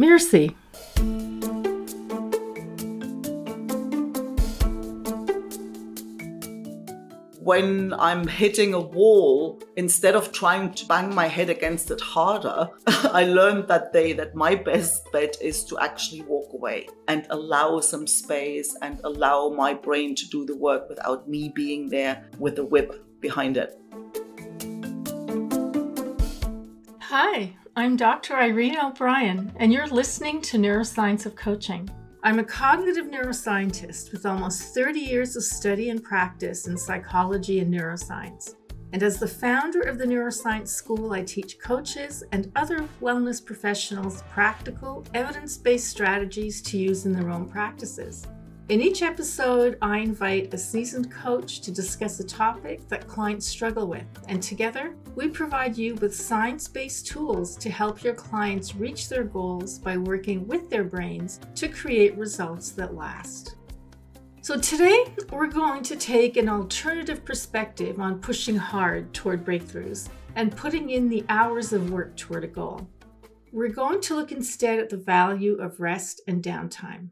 Merci. when I'm hitting a wall, instead of trying to bang my head against it harder, I learned that day that my best bet is to actually walk away and allow some space and allow my brain to do the work without me being there with a whip behind it. Hi, I'm Dr. Irena O'Brien, and you're listening to Neuroscience of Coaching. I'm a cognitive neuroscientist with almost 30 years of study and practice in psychology and neuroscience. And as the founder of the Neuroscience School, I teach coaches and other wellness professionals practical, evidence based strategies to use in their own practices. In each episode, I invite a seasoned coach to discuss a topic that clients struggle with, and together we provide you with science based tools to help your clients reach their goals by working with their brains to create results that last. So, today we're going to take an alternative perspective on pushing hard toward breakthroughs and putting in the hours of work toward a goal. We're going to look instead at the value of rest and downtime.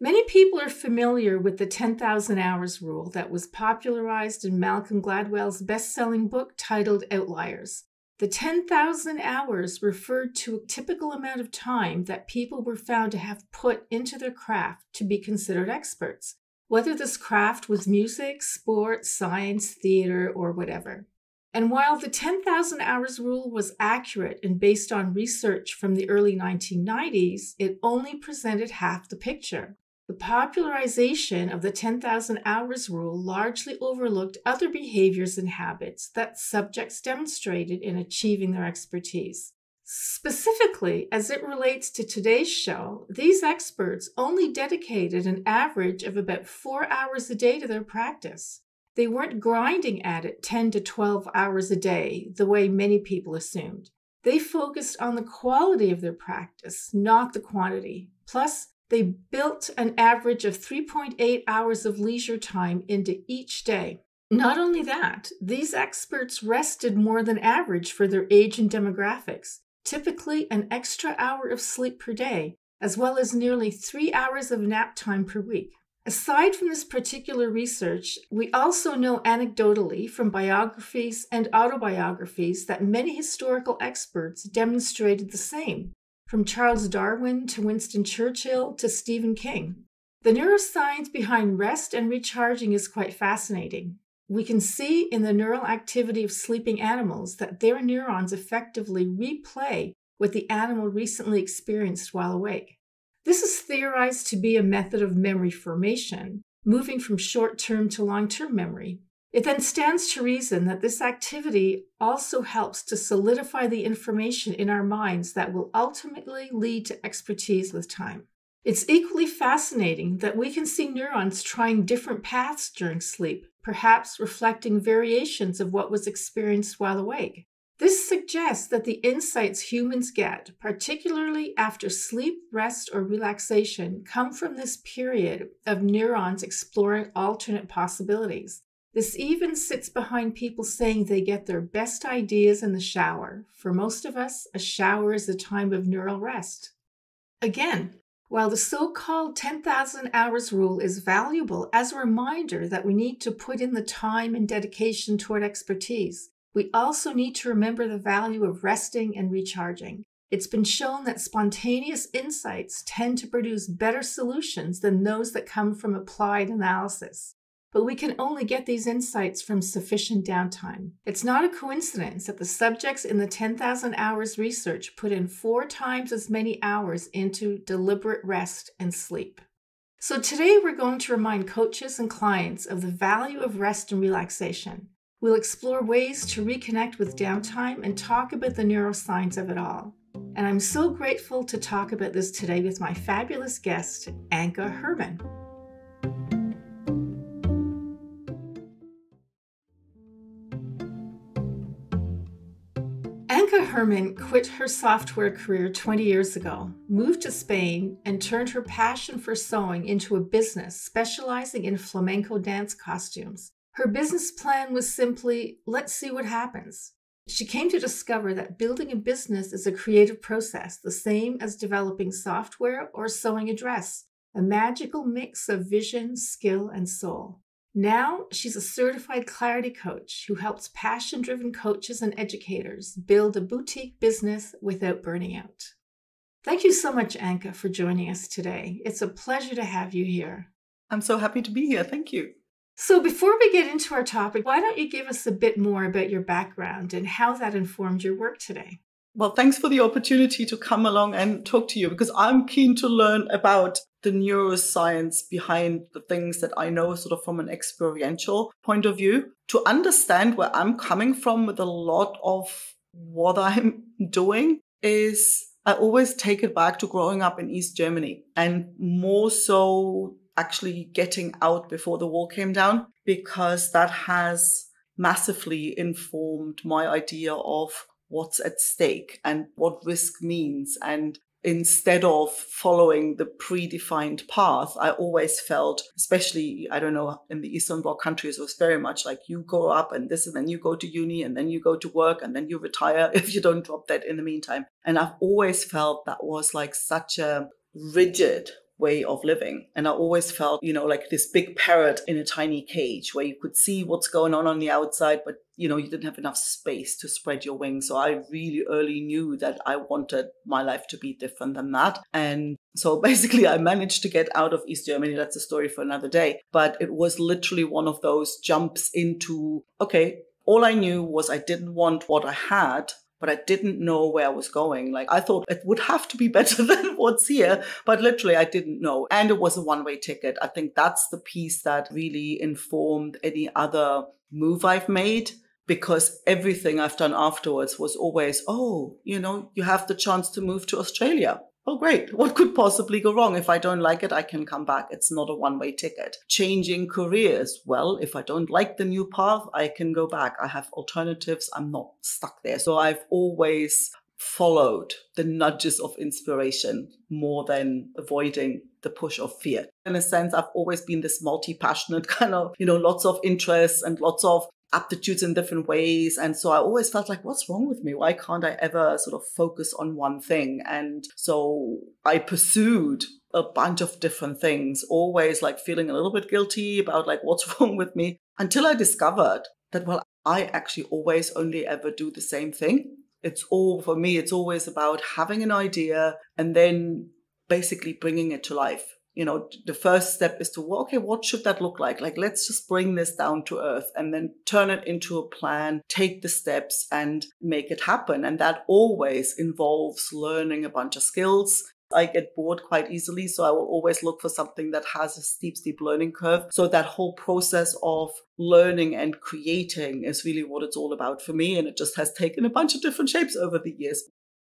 Many people are familiar with the 10,000 hours rule that was popularized in Malcolm Gladwell's best selling book titled Outliers. The 10,000 hours referred to a typical amount of time that people were found to have put into their craft to be considered experts, whether this craft was music, sports, science, theater, or whatever. And while the 10,000 hours rule was accurate and based on research from the early 1990s, it only presented half the picture. The popularization of the 10,000 hours rule largely overlooked other behaviors and habits that subjects demonstrated in achieving their expertise. Specifically, as it relates to today's show, these experts only dedicated an average of about four hours a day to their practice. They weren't grinding at it 10 to 12 hours a day, the way many people assumed. They focused on the quality of their practice, not the quantity. Plus, they built an average of 3.8 hours of leisure time into each day. Not only that, these experts rested more than average for their age and demographics, typically an extra hour of sleep per day, as well as nearly three hours of nap time per week. Aside from this particular research, we also know anecdotally from biographies and autobiographies that many historical experts demonstrated the same from Charles Darwin to Winston Churchill to Stephen King. The neuroscience behind rest and recharging is quite fascinating. We can see in the neural activity of sleeping animals that their neurons effectively replay what the animal recently experienced while awake. This is theorized to be a method of memory formation, moving from short term to long term memory, it then stands to reason that this activity also helps to solidify the information in our minds that will ultimately lead to expertise with time. It's equally fascinating that we can see neurons trying different paths during sleep, perhaps reflecting variations of what was experienced while awake. This suggests that the insights humans get, particularly after sleep, rest, or relaxation, come from this period of neurons exploring alternate possibilities. This even sits behind people saying they get their best ideas in the shower. For most of us, a shower is a time of neural rest. Again, while the so called 10,000 hours rule is valuable as a reminder that we need to put in the time and dedication toward expertise, we also need to remember the value of resting and recharging. It's been shown that spontaneous insights tend to produce better solutions than those that come from applied analysis. But we can only get these insights from sufficient downtime. It's not a coincidence that the subjects in the 10,000 hours research put in four times as many hours into deliberate rest and sleep. So, today we're going to remind coaches and clients of the value of rest and relaxation. We'll explore ways to reconnect with downtime and talk about the neuroscience of it all. And I'm so grateful to talk about this today with my fabulous guest, Anke Herrmann. Anke Herrmann quit her software career 20 years ago, moved to Spain, and turned her passion for sewing into a business specializing in flamenco dance costumes. Her business plan was simply let's see what happens. She came to discover that building a business is a creative process, the same as developing software or sewing a dress, a magical mix of vision, skill, and soul. Now, she's a certified clarity coach who helps passion driven coaches and educators build a boutique business without burning out. Thank you so much, Anke, for joining us today. It's a pleasure to have you here. I'm so happy to be here. Thank you. So, before we get into our topic, why don't you give us a bit more about your background and how that informed your work today? Well, thanks for the opportunity to come along and talk to you because I'm keen to learn about the neuroscience behind the things that I know sort of from an experiential point of view. To understand where I'm coming from with a lot of what I'm doing is I always take it back to growing up in East Germany and more so actually getting out before the wall came down because that has massively informed my idea of what's at stake and what risk means and instead of following the predefined path, I always felt, especially, I don't know, in the Eastern Bloc countries, it was very much like you grow up and this, and then you go to uni, and then you go to work, and then you retire if you don't drop that in the meantime. And I've always felt that was like such a rigid way of living. And I always felt, you know, like this big parrot in a tiny cage where you could see what's going on on the outside, but, you know, you didn't have enough space to spread your wings. So I really early knew that I wanted my life to be different than that. And so basically, I managed to get out of East Germany. That's a story for another day. But it was literally one of those jumps into, okay, all I knew was I didn't want what I had but I didn't know where I was going. Like I thought it would have to be better than what's here, but literally I didn't know. And it was a one way ticket. I think that's the piece that really informed any other move I've made because everything I've done afterwards was always, oh, you know, you have the chance to move to Australia oh, great. What could possibly go wrong? If I don't like it, I can come back. It's not a one way ticket. Changing careers. Well, if I don't like the new path, I can go back. I have alternatives. I'm not stuck there. So I've always followed the nudges of inspiration more than avoiding the push of fear. In a sense, I've always been this multi passionate kind of, you know, lots of interests and lots of aptitudes in different ways. And so I always felt like, what's wrong with me? Why can't I ever sort of focus on one thing? And so I pursued a bunch of different things, always like feeling a little bit guilty about like, what's wrong with me? Until I discovered that, well, I actually always only ever do the same thing. It's all for me, it's always about having an idea and then basically bringing it to life you know, the first step is to, well, okay, what should that look like? Like, let's just bring this down to earth and then turn it into a plan, take the steps and make it happen. And that always involves learning a bunch of skills. I get bored quite easily, so I will always look for something that has a steep, steep learning curve. So that whole process of learning and creating is really what it's all about for me. And it just has taken a bunch of different shapes over the years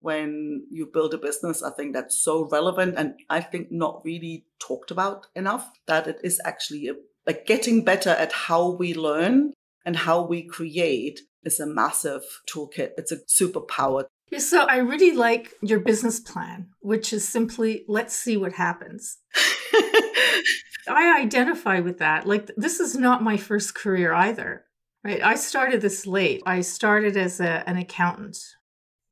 when you build a business. I think that's so relevant and I think not really talked about enough that it is actually a, like getting better at how we learn and how we create is a massive toolkit. It's a superpower. So I really like your business plan, which is simply let's see what happens. I identify with that. Like this is not my first career either. Right? I started this late. I started as a, an accountant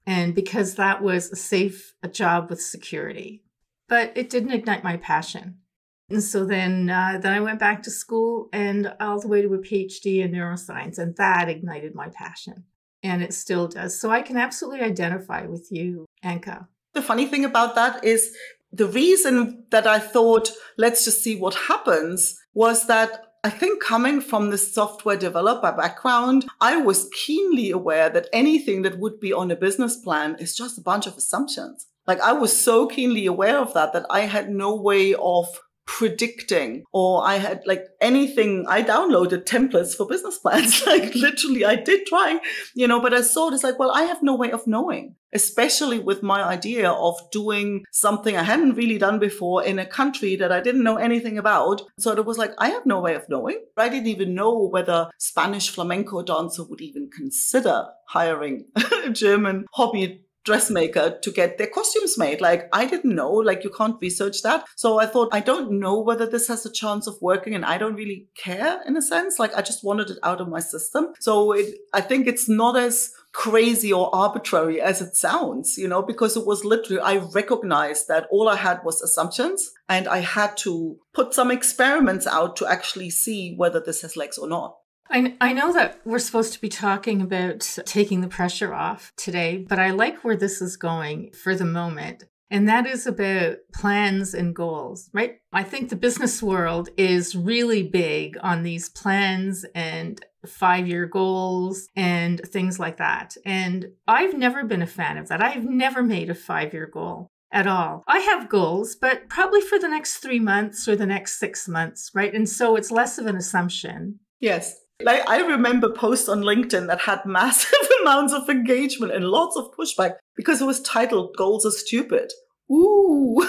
and because that was a safe a job with security. But it didn't ignite my passion. And so then, uh, then I went back to school and all the way to a PhD in neuroscience, and that ignited my passion, and it still does. So I can absolutely identify with you, Anke. The funny thing about that is the reason that I thought let's just see what happens was that I think coming from the software developer background, I was keenly aware that anything that would be on a business plan is just a bunch of assumptions. Like I was so keenly aware of that that I had no way of predicting or I had like anything. I downloaded templates for business plans. like literally I did try, you know, but I saw it like, well, I have no way of knowing, especially with my idea of doing something I hadn't really done before in a country that I didn't know anything about. So it was like, I have no way of knowing. I didn't even know whether Spanish flamenco dancer would even consider hiring a German hobby dressmaker to get their costumes made. Like I didn't know, like you can't research that. So I thought, I don't know whether this has a chance of working and I don't really care in a sense. Like I just wanted it out of my system. So it, I think it's not as crazy or arbitrary as it sounds, you know, because it was literally, I recognized that all I had was assumptions and I had to put some experiments out to actually see whether this has legs or not. I, I know that we're supposed to be talking about taking the pressure off today, but I like where this is going for the moment. And that is about plans and goals, right? I think the business world is really big on these plans and five year goals and things like that. And I've never been a fan of that. I've never made a five year goal at all. I have goals, but probably for the next three months or the next six months, right? And so it's less of an assumption. Yes. Like I remember posts on LinkedIn that had massive amounts of engagement and lots of pushback because it was titled Goals Are Stupid. Ooh.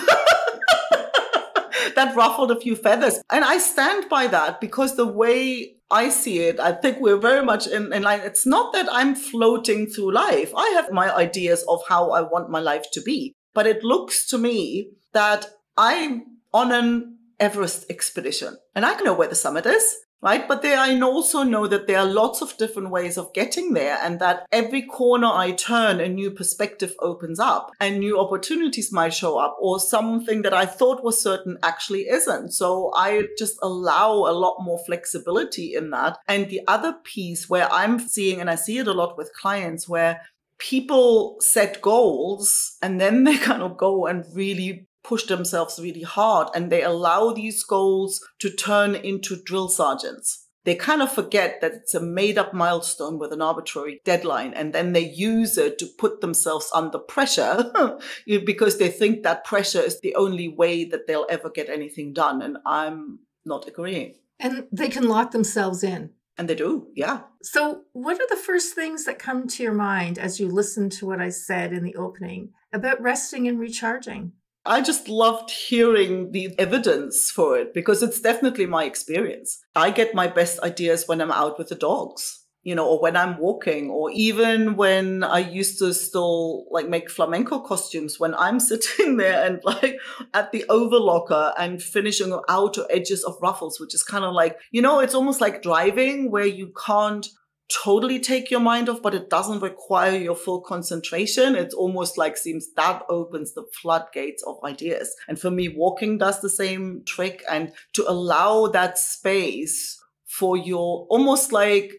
that ruffled a few feathers. And I stand by that because the way I see it, I think we're very much in, in line. It's not that I'm floating through life. I have my ideas of how I want my life to be. But it looks to me that I'm on an Everest expedition and I can know where the summit is right? But there, I also know that there are lots of different ways of getting there and that every corner I turn, a new perspective opens up and new opportunities might show up or something that I thought was certain actually isn't. So I just allow a lot more flexibility in that. And the other piece where I'm seeing, and I see it a lot with clients where people set goals and then they kind of go and really push themselves really hard and they allow these goals to turn into drill sergeants. They kind of forget that it's a made up milestone with an arbitrary deadline and then they use it to put themselves under pressure because they think that pressure is the only way that they'll ever get anything done. And I'm not agreeing. And they can lock themselves in. And they do, yeah. So, what are the first things that come to your mind as you listen to what I said in the opening about resting and recharging? I just loved hearing the evidence for it because it's definitely my experience. I get my best ideas when I'm out with the dogs, you know, or when I'm walking, or even when I used to still like make flamenco costumes when I'm sitting there and like at the overlocker and finishing outer edges of ruffles, which is kind of like, you know, it's almost like driving where you can't totally take your mind off, but it doesn't require your full concentration. It's almost like seems that opens the floodgates of ideas. And for me, walking does the same trick and to allow that space for your almost like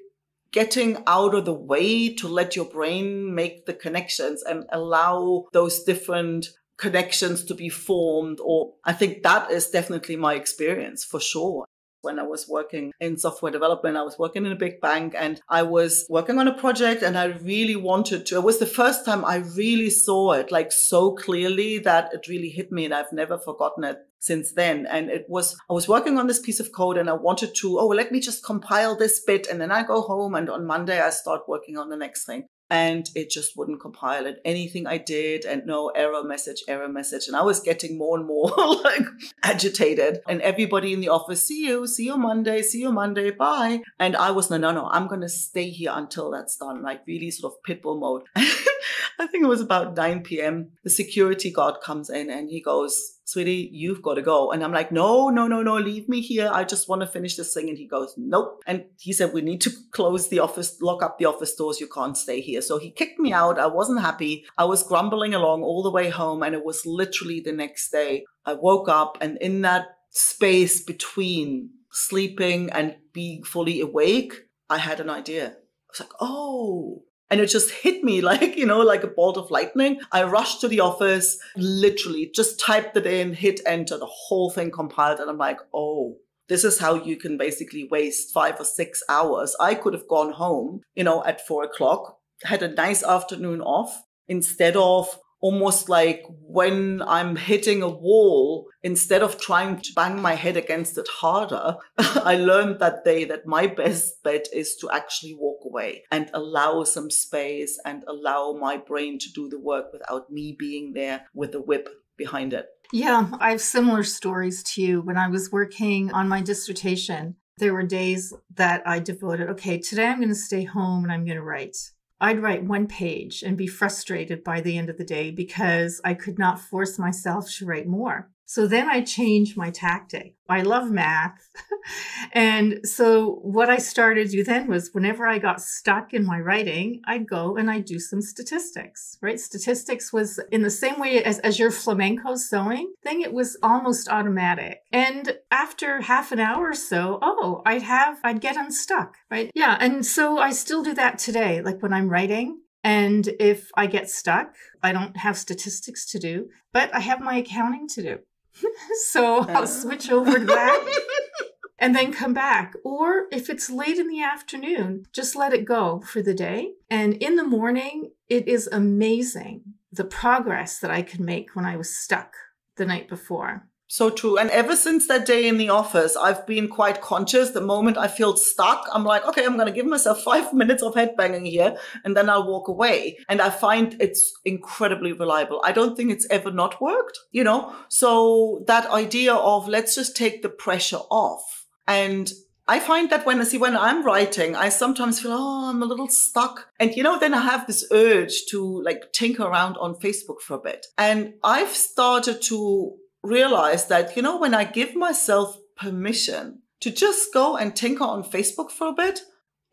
getting out of the way to let your brain make the connections and allow those different connections to be formed or i think that is definitely my experience for sure when I was working in software development. I was working in a big bank and I was working on a project and I really wanted to. It was the first time I really saw it like so clearly that it really hit me and I've never forgotten it since then. And it was, I was working on this piece of code and I wanted to, oh, let me just compile this bit and then I go home and on Monday I start working on the next thing and it just wouldn't compile it. Anything I did and no error message, error message. And I was getting more and more like agitated. And everybody in the office, see you, see you Monday, see you Monday, bye. And I was, no, no, no, I'm going to stay here until that's done, like really sort of pitbull mode. I think it was about 9 p.m. The security guard comes in and he goes, sweetie, you've got to go. And I'm like, no, no, no, no, leave me here. I just want to finish this thing. And he goes, nope. And he said, we need to close the office, lock up the office doors. You can't stay here. So he kicked me out. I wasn't happy. I was grumbling along all the way home. And it was literally the next day. I woke up and in that space between sleeping and being fully awake, I had an idea. I was like, oh, and it just hit me like, you know, like a bolt of lightning. I rushed to the office, literally just typed it in, hit enter, the whole thing compiled. And I'm like, oh, this is how you can basically waste five or six hours. I could have gone home, you know, at four o'clock, had a nice afternoon off instead of almost like when I'm hitting a wall, instead of trying to bang my head against it harder, I learned that day that my best bet is to actually walk away and allow some space and allow my brain to do the work without me being there with a whip behind it. Yeah, I have similar stories to you. When I was working on my dissertation, there were days that I devoted, okay, today I'm going to stay home and I'm going to write. I'd write one page and be frustrated by the end of the day because I could not force myself to write more. So then I changed my tactic. I love math. and so what I started to do then was whenever I got stuck in my writing, I'd go and I'd do some statistics, right? Statistics was in the same way as, as your flamenco sewing thing. It was almost automatic. And after half an hour or so, oh, I'd have, I'd get unstuck, right? Yeah. And so I still do that today. Like when I'm writing, and if I get stuck, I don't have statistics to do, but I have my accounting to do. so I'll switch over to that and then come back. Or if it's late in the afternoon, just let it go for the day. And in the morning, it is amazing the progress that I could make when I was stuck the night before. So true. And ever since that day in the office, I've been quite conscious. The moment I feel stuck, I'm like, okay, I'm going to give myself five minutes of headbanging here and then I'll walk away. And I find it's incredibly reliable. I don't think it's ever not worked, you know? So that idea of let's just take the pressure off. And I find that when I see when I'm writing, I sometimes feel, oh, I'm a little stuck. And you know, then I have this urge to like tinker around on Facebook for a bit. And I've started to realize that, you know, when I give myself permission to just go and tinker on Facebook for a bit,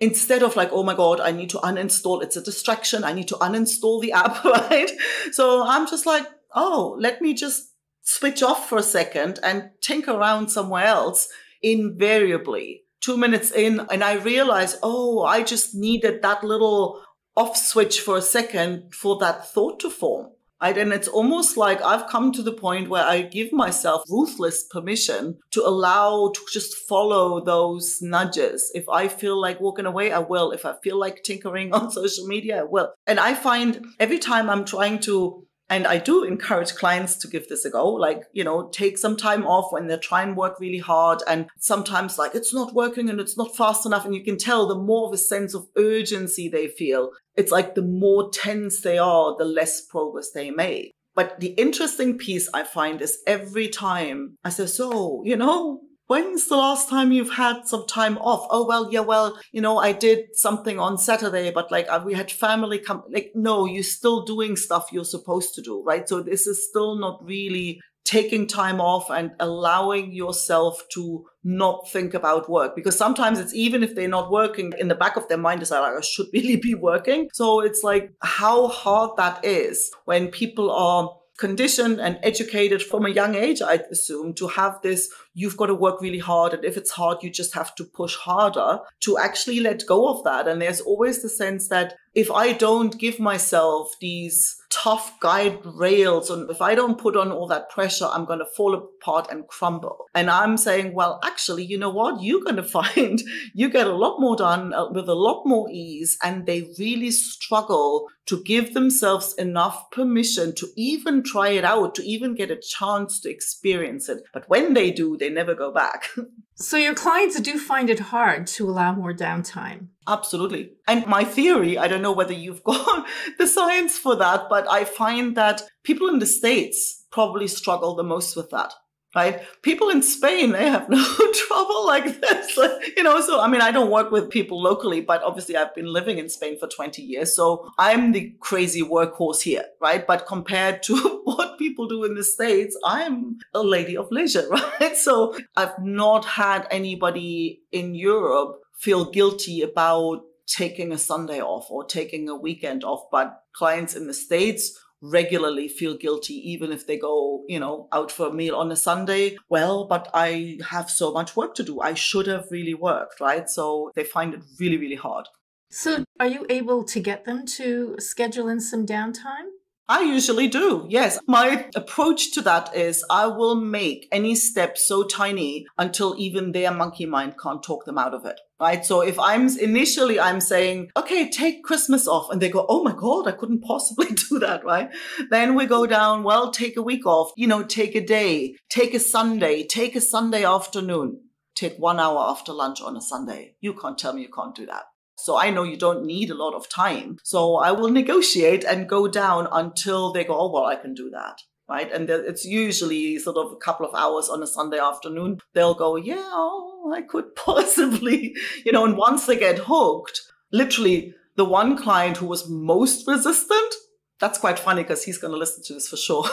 instead of like, oh my God, I need to uninstall, it's a distraction. I need to uninstall the app, right? So I'm just like, oh, let me just switch off for a second and tinker around somewhere else invariably. Two minutes in, and I realize, oh, I just needed that little off switch for a second for that thought to form. Right? And it's almost like I've come to the point where I give myself ruthless permission to allow to just follow those nudges. If I feel like walking away, I will. If I feel like tinkering on social media, I will. And I find every time I'm trying to and I do encourage clients to give this a go. Like, you know, take some time off when they try and work really hard. And sometimes like it's not working and it's not fast enough. And you can tell the more of a sense of urgency they feel. It's like the more tense they are, the less progress they make. But the interesting piece I find is every time I say, so, you know, When's the last time you've had some time off? Oh, well, yeah, well, you know, I did something on Saturday, but like uh, we had family come, like, no, you're still doing stuff you're supposed to do, right? So this is still not really taking time off and allowing yourself to not think about work because sometimes it's even if they're not working in the back of their mind is like I should really be working. So it's like how hard that is when people are conditioned and educated from a young age, I assume, to have this, you've got to work really hard. And if it's hard, you just have to push harder to actually let go of that. And there's always the sense that if I don't give myself these tough guide rails and if I don't put on all that pressure, I'm going to fall apart and crumble. And I'm saying, well, actually, you know what? You're going to find you get a lot more done uh, with a lot more ease. And they really struggle to give themselves enough permission to even try it out, to even get a chance to experience it. But when they do, they never go back. so your clients do find it hard to allow more downtime. Absolutely. And my theory, I don't know whether you've got the science for that, but I find that people in the States probably struggle the most with that right? People in Spain, they have no trouble like this. like, you know, so I mean, I don't work with people locally, but obviously I've been living in Spain for 20 years. So I'm the crazy workhorse here, right? But compared to what people do in the States, I'm a lady of leisure, right? So I've not had anybody in Europe feel guilty about taking a Sunday off or taking a weekend off, but clients in the States regularly feel guilty even if they go you know out for a meal on a sunday. Well but i have so much work to do. I should have really worked right? So they find it really really hard. So are you able to get them to schedule in some downtime I usually do. Yes. My approach to that is I will make any step so tiny until even their monkey mind can't talk them out of it. Right. So if I'm initially, I'm saying, okay, take Christmas off and they go, Oh my God, I couldn't possibly do that. Right. Then we go down, well, take a week off, you know, take a day, take a Sunday, take a Sunday afternoon, take one hour after lunch on a Sunday. You can't tell me you can't do that. So I know you don't need a lot of time. So I will negotiate and go down until they go, oh, well, I can do that. Right. And it's usually sort of a couple of hours on a Sunday afternoon. They'll go, yeah, oh, I could possibly, you know, and once they get hooked, literally the one client who was most resistant that's quite funny because he's going to listen to this for sure.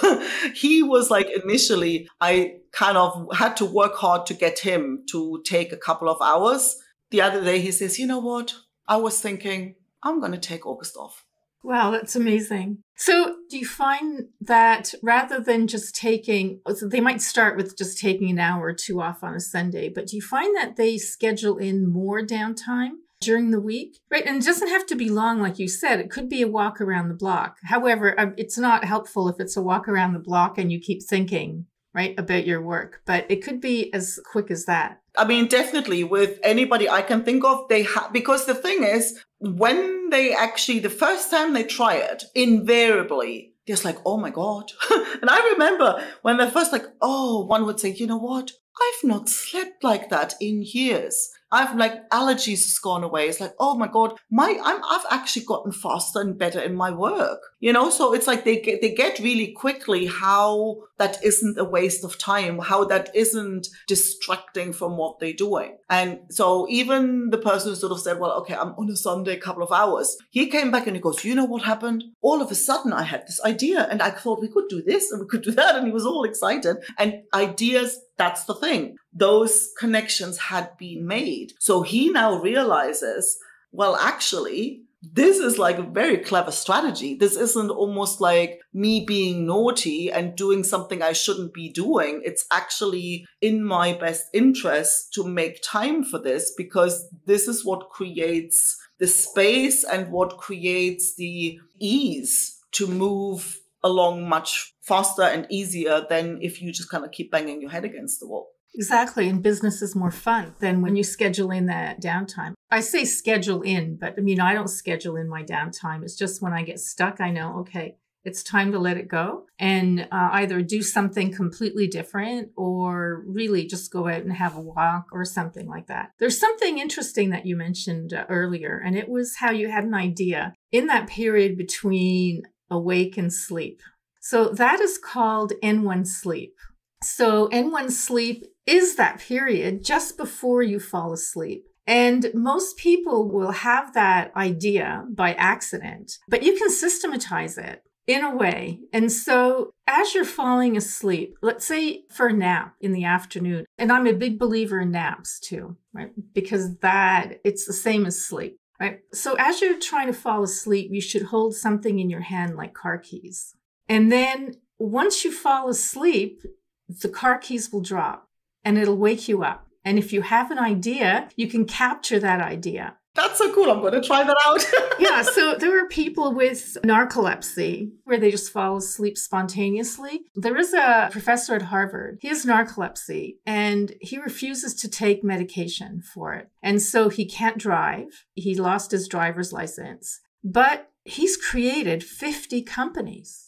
he was like initially, I kind of had to work hard to get him to take a couple of hours. The other day, he says, You know what? I was thinking, I'm going to take August off. Wow, that's amazing. So, do you find that rather than just taking, so they might start with just taking an hour or two off on a Sunday, but do you find that they schedule in more downtime? during the week, right? And it doesn't have to be long, like you said. It could be a walk around the block. However, um, it's not helpful if it's a walk around the block and you keep thinking, right, about your work, but it could be as quick as that. I mean, definitely with anybody I can think of, they have, because the thing is, when they actually, the first time they try it, invariably, just like, oh my God. and I remember when they're first like, oh, one would say, you know what? I've not slept like that in years. I've like allergies has gone away. It's like, oh my God, my I'm I've actually gotten faster and better in my work. You know, so it's like they get they get really quickly how that isn't a waste of time, how that isn't distracting from what they're doing. And so even the person who sort of said, Well, okay, I'm on a Sunday, a couple of hours, he came back and he goes, You know what happened? All of a sudden I had this idea and I thought we could do this and we could do that. And he was all excited. And ideas that's the thing. Those connections had been made. So he now realizes, well, actually, this is like a very clever strategy. This isn't almost like me being naughty and doing something I shouldn't be doing. It's actually in my best interest to make time for this because this is what creates the space and what creates the ease to move along much faster and easier than if you just kind of keep banging your head against the wall. Exactly. And business is more fun than when you schedule in that downtime. I say schedule in, but I mean, I don't schedule in my downtime. It's just when I get stuck, I know, okay, it's time to let it go and uh, either do something completely different or really just go out and have a walk or something like that. There's something interesting that you mentioned uh, earlier, and it was how you had an idea in that period between awake and sleep. So that is called N1 sleep. So N1 sleep is that period just before you fall asleep. And most people will have that idea by accident, but you can systematize it in a way. And so as you're falling asleep, let's say for a nap in the afternoon, and I'm a big believer in naps too, right? Because that it's the same as sleep. Right. So as you're trying to fall asleep, you should hold something in your hand like car keys. And then once you fall asleep, the car keys will drop and it'll wake you up. And if you have an idea, you can capture that idea. That's so cool. I'm going to try that out. yeah. So there are people with narcolepsy where they just fall asleep spontaneously. There is a professor at Harvard. He has narcolepsy and he refuses to take medication for it. And so he can't drive. He lost his driver's license, but he's created 50 companies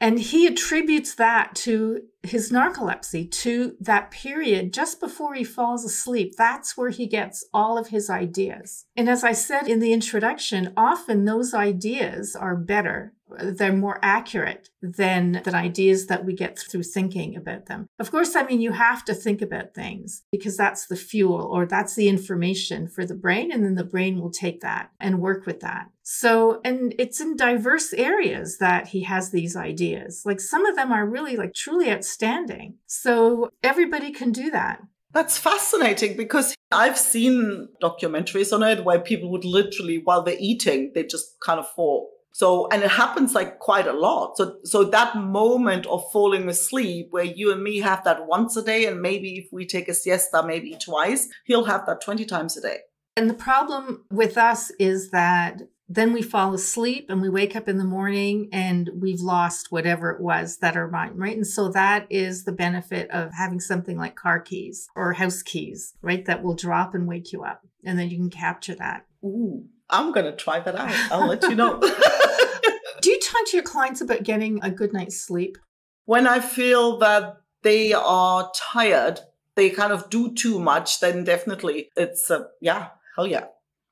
and he attributes that to his narcolepsy, to that period just before he falls asleep. That's where he gets all of his ideas. And as I said in the introduction, often those ideas are better they're more accurate than than ideas that we get through thinking about them. Of course, I mean you have to think about things because that's the fuel or that's the information for the brain and then the brain will take that and work with that. So, and it's in diverse areas that he has these ideas. Like some of them are really like truly outstanding. So, everybody can do that. That's fascinating because I've seen documentaries on it where people would literally, while they're eating, they just kind of fall so, and it happens like quite a lot. So, so that moment of falling asleep where you and me have that once a day, and maybe if we take a siesta, maybe twice, he'll have that 20 times a day. And the problem with us is that then we fall asleep and we wake up in the morning and we've lost whatever it was that our mind, right? And so that is the benefit of having something like car keys or house keys, right? That will drop and wake you up. And then you can capture that. Ooh, I'm going to try that out. I'll let you know. Do you talk to your clients about getting a good night's sleep? When I feel that they are tired, they kind of do too much, then definitely it's a, yeah, hell yeah.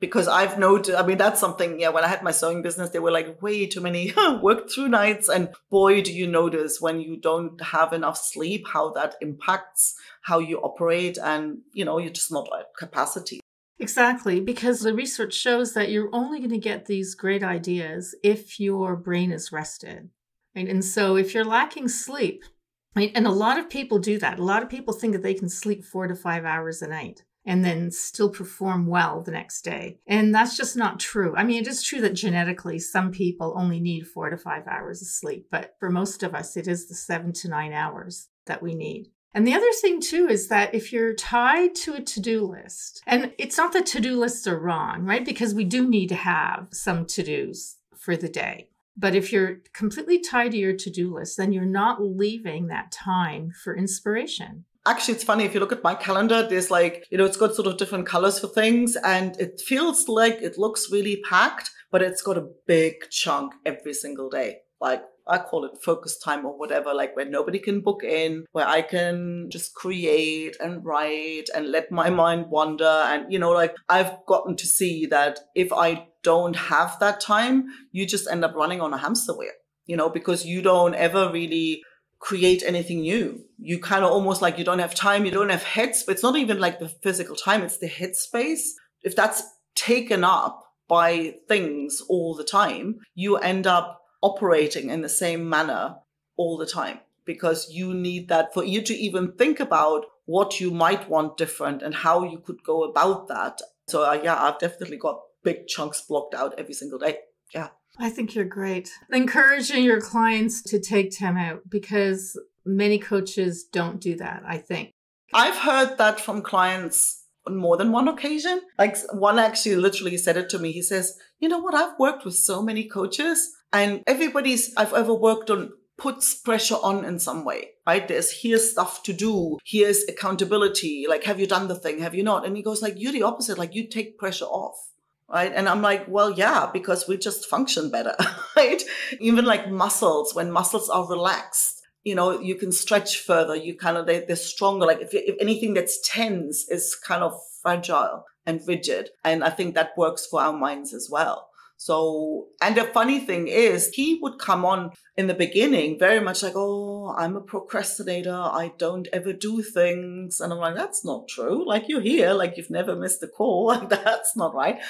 Because I've noted, I mean, that's something, yeah, when I had my sewing business, there were like way too many work through nights. And boy, do you notice when you don't have enough sleep, how that impacts how you operate and, you know, you're just not at capacity. Exactly, because the research shows that you're only going to get these great ideas if your brain is rested. Right? And so if you're lacking sleep, right, and a lot of people do that. A lot of people think that they can sleep four to five hours a night and then still perform well the next day. And that's just not true. I mean, it is true that genetically some people only need four to five hours of sleep, but for most of us, it is the seven to nine hours that we need. And the other thing, too, is that if you're tied to a to do list, and it's not that to do lists are wrong, right? Because we do need to have some to dos for the day. But if you're completely tied to your to do list, then you're not leaving that time for inspiration actually it's funny if you look at my calendar there's like you know it's got sort of different colors for things and it feels like it looks really packed but it's got a big chunk every single day like I call it focus time or whatever, like where nobody can book in, where I can just create and write and let my mind wander. And, you know, like I've gotten to see that if I don't have that time, you just end up running on a hamster wheel, you know, because you don't ever really create anything new. You kind of almost like you don't have time, you don't have heads, but it's not even like the physical time, it's the headspace. If that's taken up by things all the time, you end up operating in the same manner all the time because you need that for you to even think about what you might want different and how you could go about that. So, uh, yeah, I've definitely got big chunks blocked out every single day. Yeah. I think you're great. Encouraging your clients to take time out because many coaches don't do that, I think. I've heard that from clients on more than one occasion. Like one actually literally said it to me. He says, You know what? I've worked with so many coaches, and everybody's I've ever worked on puts pressure on in some way, right? There's here's stuff to do, here's accountability. Like, have you done the thing? Have you not? And he goes, like, you're the opposite. Like, you take pressure off right? And I'm like, well, yeah, because we just function better, right? Even like muscles, when muscles are relaxed, you know, you can stretch further. You kind of, they, are stronger. Like if, if anything that's tense is kind of fragile and rigid. And I think that works for our minds as well. So, and the funny thing is, he would come on in the beginning very much like, Oh, I'm a procrastinator. I don't ever do things. And I'm like, That's not true. Like, you're here, like, you've never missed a call. That's not right.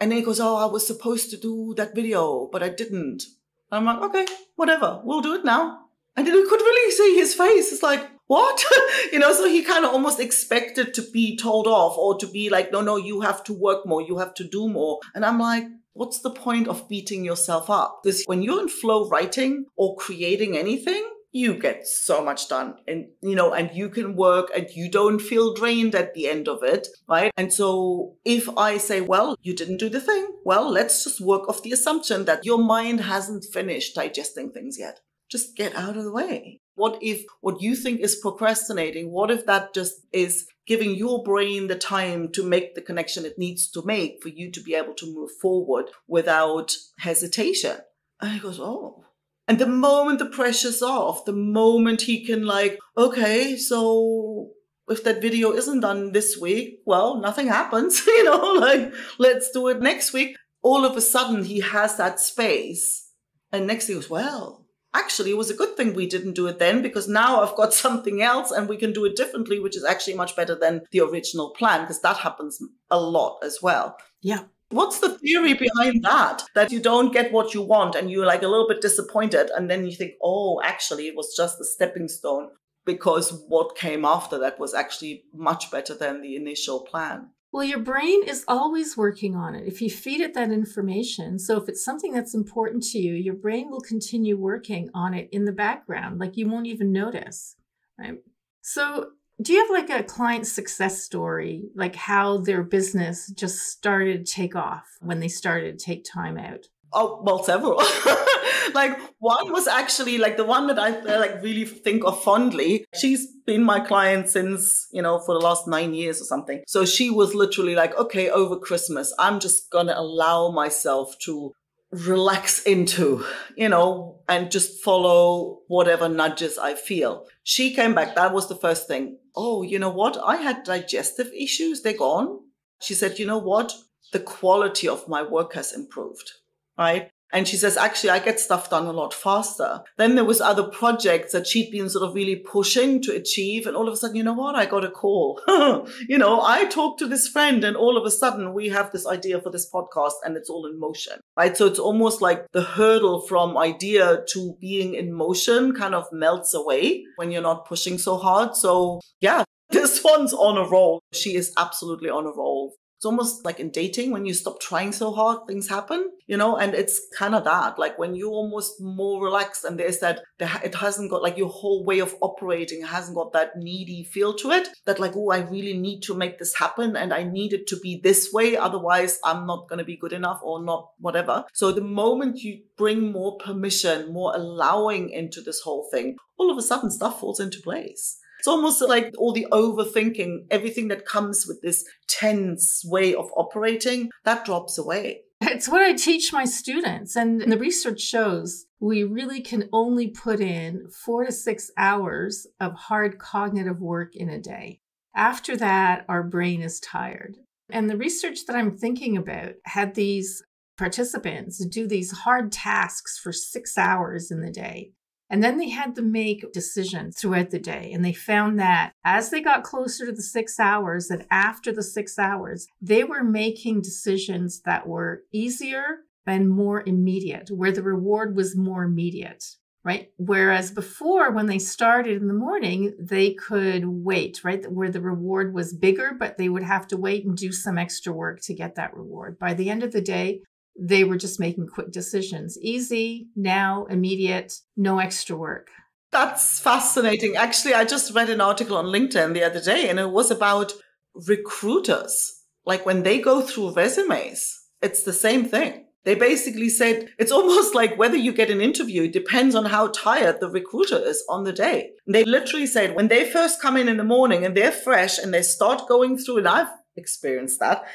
And then he goes, Oh, I was supposed to do that video, but I didn't. And I'm like, Okay, whatever. We'll do it now. And then we could really see his face. It's like, what? you know, so he kind of almost expected to be told off or to be like, no, no, you have to work more. You have to do more. And I'm like, what's the point of beating yourself up? Because when you're in flow writing or creating anything, you get so much done and you know and you can work and you don't feel drained at the end of it right and so if i say well you didn't do the thing well let's just work off the assumption that your mind hasn't finished digesting things yet just get out of the way what if what you think is procrastinating what if that just is giving your brain the time to make the connection it needs to make for you to be able to move forward without hesitation. And he goes, Oh. And the moment the pressure's off, the moment he can, like, okay, so if that video isn't done this week, well, nothing happens, you know, like, let's do it next week. All of a sudden, he has that space. And next he goes, well, actually it was a good thing we didn't do it then because now I've got something else and we can do it differently, which is actually much better than the original plan because that happens a lot as well. Yeah. What's the theory behind that? That you don't get what you want and you're like a little bit disappointed. And then you think, oh, actually, it was just a stepping stone because what came after that was actually much better than the initial plan. Well, your brain is always working on it. If you feed it that information, so if it's something that's important to you, your brain will continue working on it in the background, like you won't even notice, right? So, do you have like a client success story, like how their business just started to take off when they started to take time out? Oh, well, several. like one was actually like the one that I like really think of fondly. She's been my client since, you know, for the last nine years or something. So she was literally like, okay, over Christmas, I'm just going to allow myself to relax into, you know, and just follow whatever nudges I feel. She came back. That was the first thing. Oh, you know what? I had digestive issues. They're gone. She said, you know what? The quality of my work has improved right? And she says, actually, I get stuff done a lot faster. Then there was other projects that she'd been sort of really pushing to achieve. And all of a sudden, you know what? I got a call. you know, I talked to this friend and all of a sudden we have this idea for this podcast and it's all in motion, right? So it's almost like the hurdle from idea to being in motion kind of melts away when you're not pushing so hard. So yeah, this one's on a roll. She is absolutely on a roll. It's almost like in dating when you stop trying so hard, things happen, you know, and it's kind of that. Like when you're almost more relaxed and there's that, it hasn't got like your whole way of operating hasn't got that needy feel to it that like, oh, I really need to make this happen and I need it to be this way. Otherwise, I'm not going to be good enough or not whatever. So the moment you bring more permission, more allowing into this whole thing, all of a sudden stuff falls into place. It's almost like all the overthinking, everything that comes with this tense way of operating, that drops away. It's what I teach my students. And the research shows we really can only put in four to six hours of hard cognitive work in a day. After that, our brain is tired. And the research that I'm thinking about had these participants do these hard tasks for six hours in the day. And then they had to make decisions throughout the day. And they found that as they got closer to the six hours and after the six hours, they were making decisions that were easier and more immediate, where the reward was more immediate. Right. Whereas before, when they started in the morning, they could wait, right? Where the reward was bigger, but they would have to wait and do some extra work to get that reward. By the end of the day, they were just making quick decisions. Easy, now, immediate, no extra work. That's fascinating. Actually, I just read an article on LinkedIn the other day and it was about recruiters. Like when they go through resumes, it's the same thing. They basically said it's almost like whether you get an interview depends on how tired the recruiter is on the day. And they literally said when they first come in in the morning and they're fresh and they start going through, and I've experienced that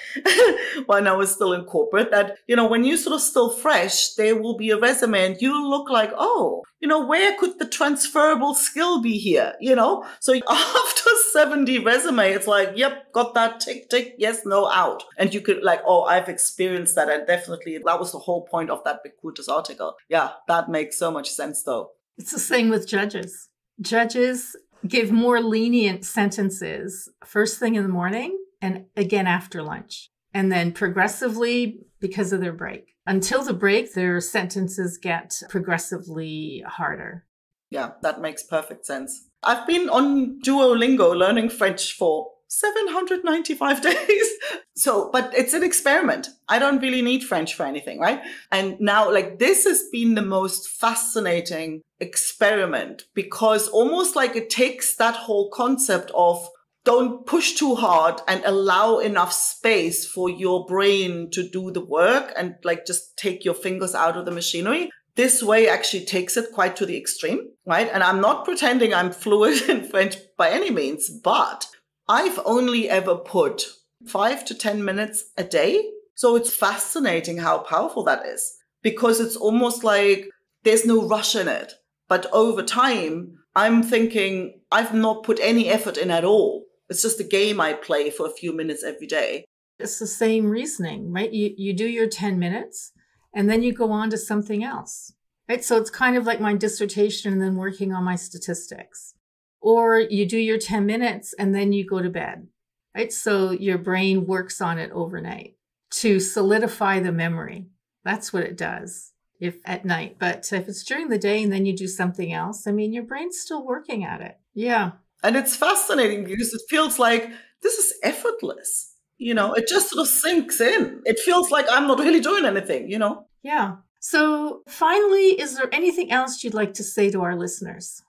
when I was still in corporate that, you know, when you sort of still fresh, there will be a resume and you look like, oh, you know, where could the transferable skill be here? You know, so after 70 resume, it's like, yep, got that tick, tick, yes, no, out. And you could like, oh, I've experienced that. And definitely that was the whole point of that recruiter's article. Yeah, that makes so much sense though. It's the same with judges. Judges give more lenient sentences first thing in the morning and again after lunch. And then progressively, because of their break, until the break, their sentences get progressively harder. Yeah, that makes perfect sense. I've been on Duolingo learning French for 795 days. So, but it's an experiment. I don't really need French for anything, right? And now, like, this has been the most fascinating experiment because almost like it takes that whole concept of don't push too hard and allow enough space for your brain to do the work and like just take your fingers out of the machinery. This way actually takes it quite to the extreme, right? And I'm not pretending I'm fluent in French by any means, but I've only ever put five to 10 minutes a day. So it's fascinating how powerful that is because it's almost like there's no rush in it. But over time, I'm thinking I've not put any effort in at all it's just a game I play for a few minutes every day. It's the same reasoning, right? You you do your 10 minutes and then you go on to something else. Right? So it's kind of like my dissertation and then working on my statistics. Or you do your 10 minutes and then you go to bed. Right? So your brain works on it overnight to solidify the memory. That's what it does if at night. But if it's during the day and then you do something else, I mean, your brain's still working at it. Yeah. And it's fascinating because it feels like this is effortless. You know, it just sort of sinks in. It feels like I'm not really doing anything, you know? Yeah. So, finally, is there anything else you'd like to say to our listeners?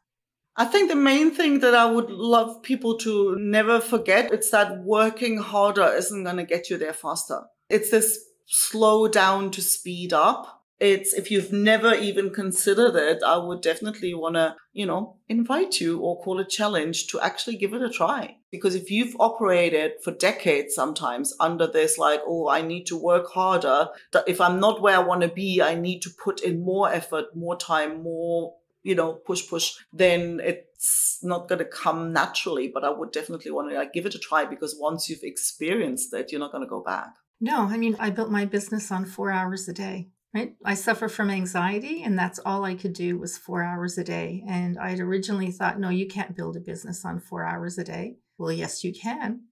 I think the main thing that I would love people to never forget is that working harder isn't going to get you there faster. It's this slow down to speed up it's if you've never even considered it, I would definitely want to, you know, invite you or call a challenge to actually give it a try. Because if you've operated for decades sometimes under this, like, oh, I need to work harder, that if I'm not where I want to be, I need to put in more effort, more time, more, you know, push, push, then it's not going to come naturally. But I would definitely want to like, give it a try because once you've experienced it, you're not going to go back. No, I mean, I built my business on four hours a day right? I suffer from anxiety, and that's all I could do was four hours a day. And I'd originally thought, no, you can't build a business on four hours a day. Well, yes, you can.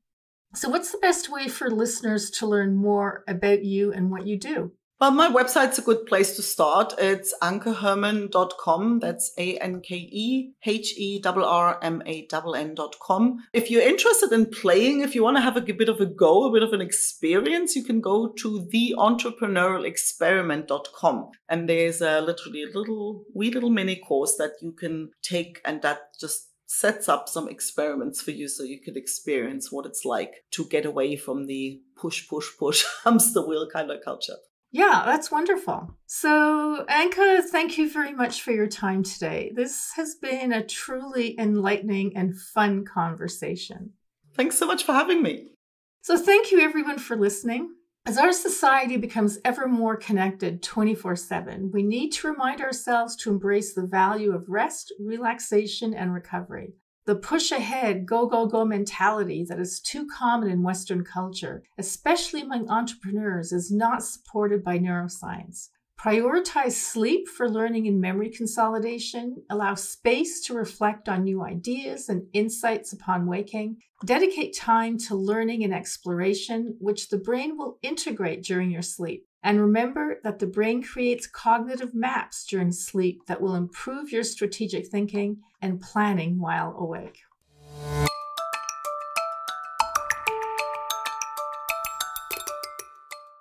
So, what's the best way for listeners to learn more about you and what you do? Well, my website's a good place to start. It's ankeherrmann.com. That's A N K E H E R R M A N N.com. If you're interested in playing, if you want to have a bit of a go, a bit of an experience, you can go to theentrepreneurialexperiment.com. And there's a literally a little, wee little mini course that you can take and that just sets up some experiments for you so you could experience what it's like to get away from the push, push, push hamster wheel kind of culture. Yeah, that's wonderful. So, Anke, thank you very much for your time today. This has been a truly enlightening and fun conversation. Thanks so much for having me. So, thank you everyone for listening. As our society becomes ever more connected 24 7, we need to remind ourselves to embrace the value of rest, relaxation, and recovery. The push ahead, go, go, go mentality that is too common in Western culture, especially among entrepreneurs, is not supported by neuroscience. Prioritize sleep for learning and memory consolidation. Allow space to reflect on new ideas and insights upon waking. Dedicate time to learning and exploration, which the brain will integrate during your sleep. And remember that the brain creates cognitive maps during sleep that will improve your strategic thinking and planning while awake.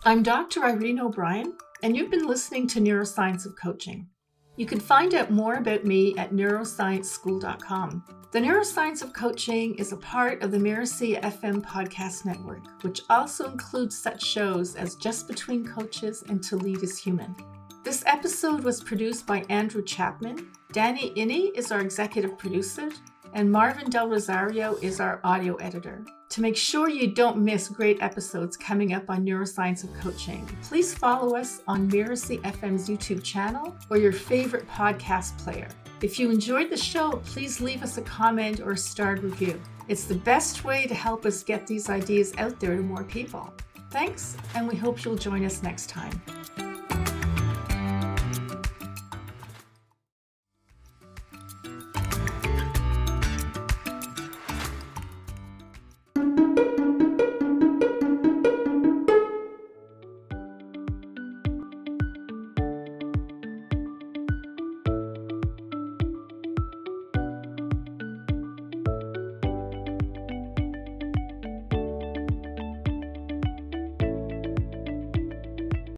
I'm Dr. Irena O'Brien, and you've been listening to Neuroscience of Coaching. You can find out more about me at neuroscienceschool.com. The Neuroscience of Coaching is a part of the Mirasee FM podcast network, which also includes such shows as Just Between Coaches and To Lead is Human. This episode was produced by Andrew Chapman. Danny Iny is our executive producer, and Marvin Del Rosario is our audio editor. To make sure you don't miss great episodes coming up on Neuroscience of Coaching, please follow us on Mirasee FM's YouTube channel or your favorite podcast player. If you enjoyed the show, please leave us a comment or a starred review. It's the best way to help us get these ideas out there to more people. Thanks, and we hope you'll join us next time.